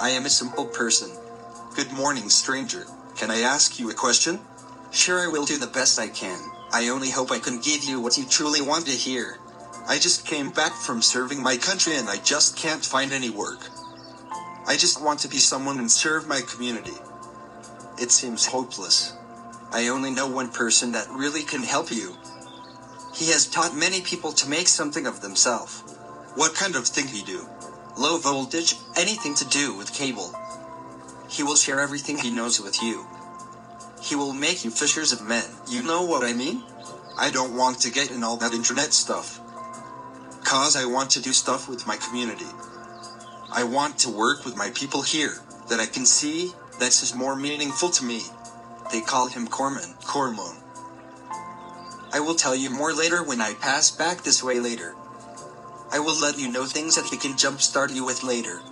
I am a simple person. Good morning, stranger. Can I ask you a question? Sure, I will do the best I can. I only hope I can give you what you truly want to hear. I just came back from serving my country and I just can't find any work. I just want to be someone and serve my community. It seems hopeless. I only know one person that really can help you. He has taught many people to make something of themselves. What kind of thing he do? Low voltage, anything to do with cable. He will share everything he knows with you. He will make you fishers of men. You know what I mean? I don't want to get in all that internet stuff. Cause I want to do stuff with my community. I want to work with my people here, that I can see, that's is more meaningful to me. They call him Corman, Cormon. I will tell you more later when I pass back this way later. I will let you know things that he can jumpstart you with later.